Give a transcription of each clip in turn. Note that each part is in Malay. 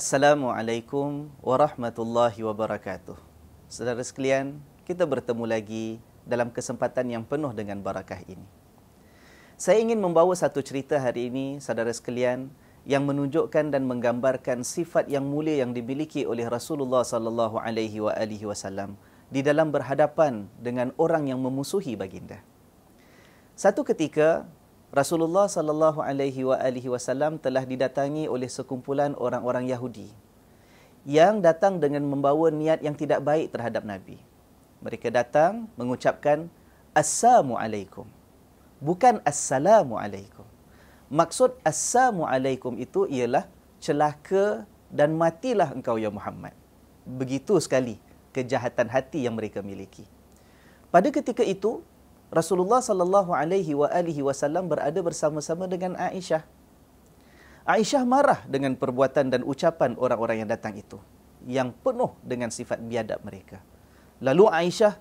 Assalamualaikum warahmatullahi wabarakatuh. Saudara sekalian, kita bertemu lagi dalam kesempatan yang penuh dengan barakah ini. Saya ingin membawa satu cerita hari ini, saudara sekalian, yang menunjukkan dan menggambarkan sifat yang mulia yang dimiliki oleh Rasulullah sallallahu alaihi wasallam di dalam berhadapan dengan orang yang memusuhi baginda. Satu ketika Rasulullah sallallahu alaihi wasallam telah didatangi oleh sekumpulan orang-orang Yahudi yang datang dengan membawa niat yang tidak baik terhadap Nabi. Mereka datang mengucapkan assalamu alaikum. Bukan assalamu alaikum. Maksud assalamu alaikum itu ialah celaka dan matilah engkau ya Muhammad. Begitu sekali kejahatan hati yang mereka miliki. Pada ketika itu Rasulullah sallallahu alaihi wa alihi wasallam berada bersama-sama dengan Aisyah. Aisyah marah dengan perbuatan dan ucapan orang-orang yang datang itu yang penuh dengan sifat biadab mereka. Lalu Aisyah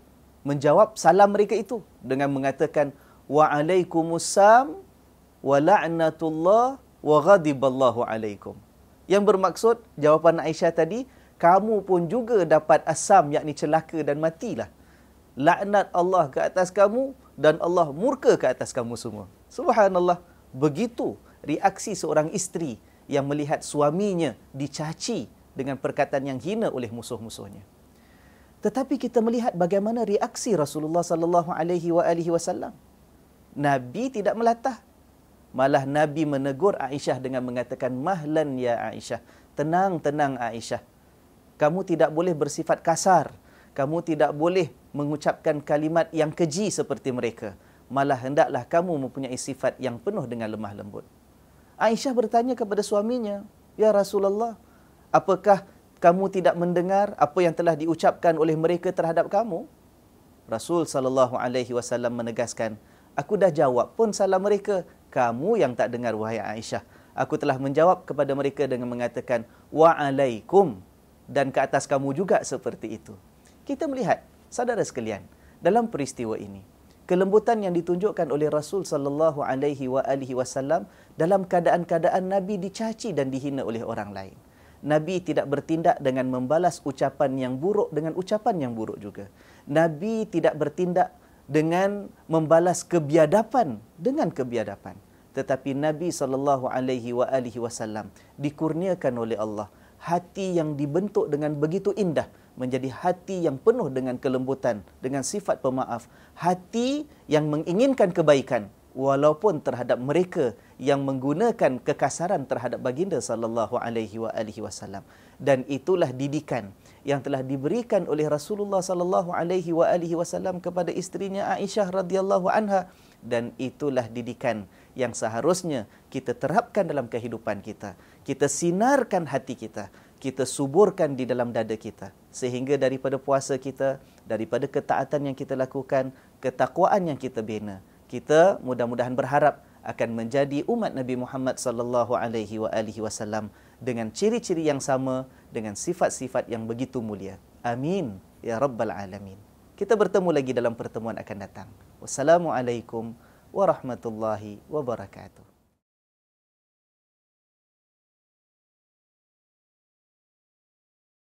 menjawab salam mereka itu dengan mengatakan wa alaikumussalam wa la'natullah wa ghadiballahu alaikum. Yang bermaksud jawapan Aisyah tadi kamu pun juga dapat asam yakni celaka dan matilah laknat Allah ke atas kamu dan Allah murka ke atas kamu semua. Subhanallah, begitu reaksi seorang isteri yang melihat suaminya dicaci dengan perkataan yang hina oleh musuh-musuhnya. Tetapi kita melihat bagaimana reaksi Rasulullah sallallahu alaihi wasallam. Nabi tidak melatah. Malah Nabi menegur Aisyah dengan mengatakan mahlan ya Aisyah. Tenang, tenang Aisyah. Kamu tidak boleh bersifat kasar kamu tidak boleh mengucapkan kalimat yang keji seperti mereka. Malah hendaklah kamu mempunyai sifat yang penuh dengan lemah lembut. Aisyah bertanya kepada suaminya, Ya Rasulullah, apakah kamu tidak mendengar apa yang telah diucapkan oleh mereka terhadap kamu? Rasul sallallahu alaihi wasallam menegaskan, aku dah jawab pun salam mereka, kamu yang tak dengar wahai Aisyah. Aku telah menjawab kepada mereka dengan mengatakan wa alaikum dan ke atas kamu juga seperti itu kita melihat saudara sekalian dalam peristiwa ini kelembutan yang ditunjukkan oleh Rasul sallallahu alaihi wasallam dalam keadaan-keadaan nabi dicaci dan dihina oleh orang lain. Nabi tidak bertindak dengan membalas ucapan yang buruk dengan ucapan yang buruk juga. Nabi tidak bertindak dengan membalas kebiadaban dengan kebiadaban. Tetapi Nabi sallallahu alaihi wasallam dikurniakan oleh Allah hati yang dibentuk dengan begitu indah menjadi hati yang penuh dengan kelembutan, dengan sifat pemaaf, hati yang menginginkan kebaikan walaupun terhadap mereka yang menggunakan kekasaran terhadap baginda sallallahu alaihi wasallam. Dan itulah didikan yang telah diberikan oleh Rasulullah sallallahu alaihi wasallam kepada isterinya Aisyah radhiyallahu anha. Dan itulah didikan yang seharusnya kita terapkan dalam kehidupan kita. Kita sinarkan hati kita kita suburkan di dalam dada kita. Sehingga daripada puasa kita daripada ketaatan yang kita lakukan ketakwaan yang kita bina kita mudah-mudahan berharap akan menjadi umat Nabi Muhammad sallallahu alaihi wasallam dengan ciri-ciri yang sama dengan sifat-sifat yang begitu mulia. Amin ya rabbal alamin. Kita bertemu lagi dalam pertemuan akan datang. Wassalamualaikum warahmatullahi wabarakatuh